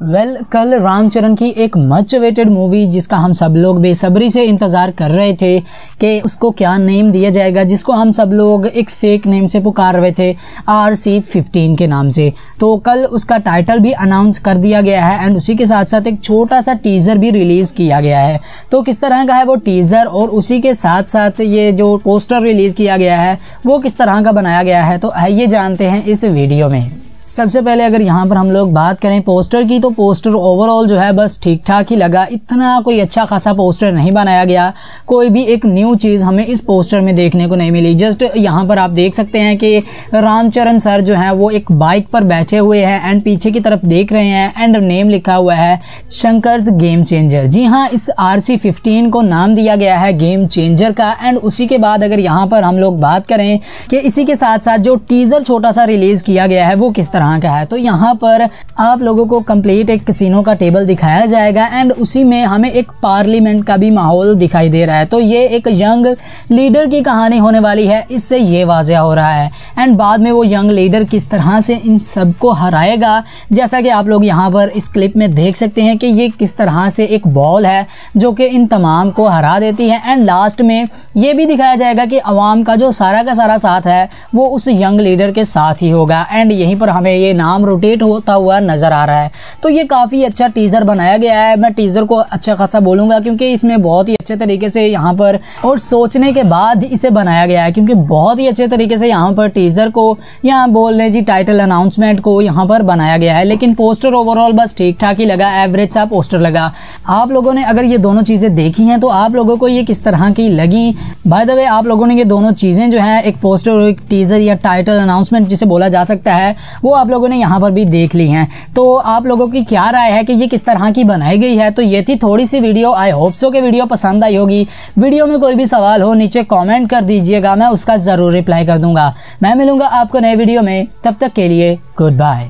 Well well, कल रामचरण की एक मच वेटेड मूवी जिसका हम सब लोग बेसब्री से इंतज़ार कर रहे थे कि उसको क्या नेम दिया जाएगा जिसको हम सब लोग एक फ़ेक नेम से पुकार रहे थे आर सी फिफ्टीन के नाम से। तो कल उसका टाइटल भी अनाउंस कर दिया गया है एंड उसी के साथ साथ एक छोटा सा टीज़र भी रिलीज़ किया गया है। तो किस तरह का है वो टीज़र और उसी के साथ साथ ये जो पोस्टर रिलीज़ किया गया है वो किस तरह का बनाया गया है तो आइए जानते हैं इस वीडियो में। सबसे पहले अगर यहाँ पर हम लोग बात करें पोस्टर की तो पोस्टर ओवरऑल जो है बस ठीक ठाक ही लगा। इतना कोई अच्छा खासा पोस्टर नहीं बनाया गया। कोई भी एक न्यू चीज़ हमें इस पोस्टर में देखने को नहीं मिली। जस्ट यहाँ पर आप देख सकते हैं कि रामचरण सर जो है, वो एक बाइक पर बैठे हुए हैं एंड पीछे की तरफ़ देख रहे हैं एंड नेम लिखा हुआ है शंकर्स गेम चेंजर जी हाँ इस आर सी फिफ्टीन को नाम दिया गया है गेम चेंजर का एंड उसी के बाद अगर यहाँ पर हम लोग बात करें कि इसी के साथ साथ जो टीज़र छोटा सा रिलीज़ किया गया है, वो किस तरह तरह का है। तो यहाँ पर आप लोगों को कंप्लीट एक कसिनो का टेबल दिखाया जाएगा एंड उसी में हमें एक पार्लियामेंट का भी माहौल दिखाई दे रहा है। तो ये एक यंग लीडर की कहानी होने वाली है। इससे ये वाजह हो रहा है। एंड बाद में वो यंग लीडर किस तरह से इन सबको हराएगा, जैसा कि आप लोग यहाँ पर इस क्लिप में देख सकते हैं कि ये किस तरह से एक बॉल है जो कि इन तमाम को हरा देती है। एंड लास्ट में ये भी दिखाया जाएगा कि अवाम का जो सारा का सारा साथ है, वो उस यंग लीडर के साथ ही होगा। एंड यहीं पर हमें ये नाम रोटेट होता हुआ नज़र आ रहा है। तो ये काफ़ी अच्छा टीज़र बनाया गया है। मैं टीज़र को अच्छा खासा बोलूँगा क्योंकि इसमें बहुत ही अच्छे तरीके से यहाँ पर और सोचने के बाद इसे बनाया गया है क्योंकि बहुत ही अच्छे तरीके से यहाँ पर टीज़र को यहाँ बोल रहे जी टाइटल अनाउंसमेंट को यहाँ पर बनाया गया है। लेकिन पोस्टर ओवरऑल बस ठीक ठाक ही लगा एवरेज सा पोस्टर लगा। आप लोगों ने अगर ये दोनों चीज़ें देखी हैं तो आप लोगों को ये किस तरह की लगी? बाय द वे आप लोगों ने ये दोनों चीज़ें जो है, एक पोस्टर और एक टीज़र या टाइटल अनाउंसमेंट जिसे बोला जा सकता है वो आप लोगों ने यहाँ पर भी देख ली हैं। तो आप लोगों की क्या राय है कि ये किस तरह की बनाई गई है? तो ये थी थोड़ी सी वीडियो। आई होप सो के वीडियो पसंद आई होगी। वीडियो में कोई भी सवाल हो, नीचे कॉमेंट कर दीजिएगा। मैं उसका ज़रूर रिप्लाई कर दूँगा। मैं मिलूँगा आपको नए वीडियो में। तब तक के लिए गुड बाय